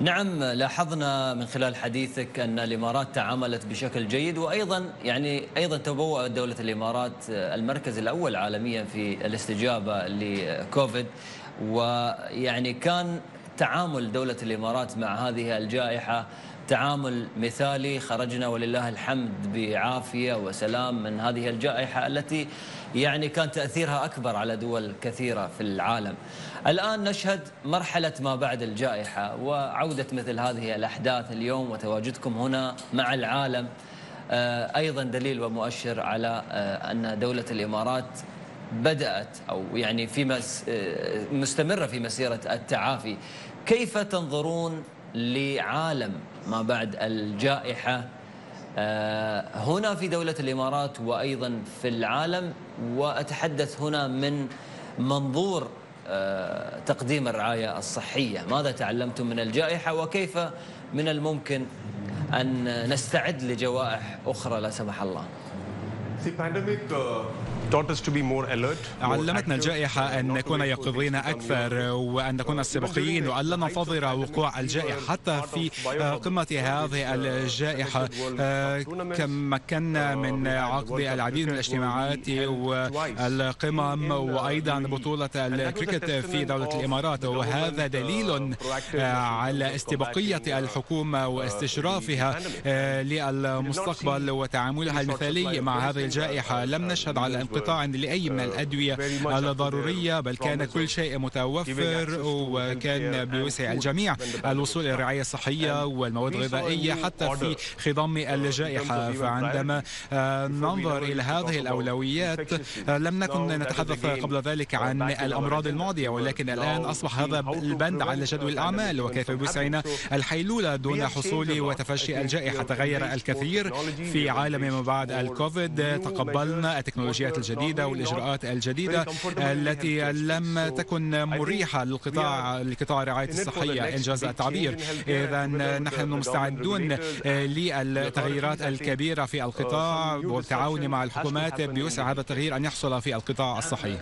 نعم لاحظنا من خلال حديثك أن الإمارات تعاملت بشكل جيد وأيضا يعني أيضا تبوأ دولة الإمارات المركز الأول عالميا في الاستجابة لكوفيد. ويعني كان تعامل دولة الإمارات مع هذه الجائحة تعامل مثالي خرجنا ولله الحمد بعافية وسلام من هذه الجائحة التي يعني كان تأثيرها أكبر على دول كثيرة في العالم. الآن نشهد مرحلة ما بعد الجائحة وعودة مثل هذه الأحداث اليوم وتواجدكم هنا مع العالم آه، أيضا دليل ومؤشر على آه، أن دولة الإمارات بدأت أو يعني في آه، مستمرة في مسيرة التعافي. كيف تنظرون لعالم ما بعد الجائحة. آه، هنا في دولة الإمارات وأيضا في العالم وأتحدث هنا من منظور آه، تقديم الرعاية الصحية. ماذا تعلمتم من الجائحة وكيف من الممكن أن نستعد لجوائح أخرى لا سمح الله؟ علمتنا الجائحة أن نكون يقظين أكثر وأن نكون استباقيين وأن لا ننتظر وقوع الجائحة حتى في قمة هذه الجائحة. كم مكنا من عقد العديد من الاجتماعات والقمم وأيضا بطولة الكريكت في دولة الإمارات. وهذا دليل على استباقية الحكومة واستشرافها للمستقبل وتعاملها المثالي مع هذه الجائحة. لم نشهد على انقطاع لأي من الأدوية الضرورية بل كان كل شيء متوفر وكان بوسع الجميع. الوصول إلى الرعاية الصحية والمواد الغذائية حتى في خضم الجائحة. فعندما ننظر إلى هذه الأولويات لم نكن نتحدث قبل ذلك عن الأمراض الماضية ولكن الآن أصبح هذا البند على جدول الأعمال وكيف بوسعنا الحيلولة دون حصول وتفشي الجائحة تغير الكثير. في عالم ما بعد الكوفيد تقبلنا التكنولوجيات الجديدة والإجراءات الجديدة التي لم تكن مريحة للقطاع لقطاع الرعاية الصحية. إنجاز التعبير. إذا نحن مستعدون للتغييرات الكبيرة في القطاع والتعاون مع الحكومات بوسع هذا التغيير أن يحصل في القطاع الصحي.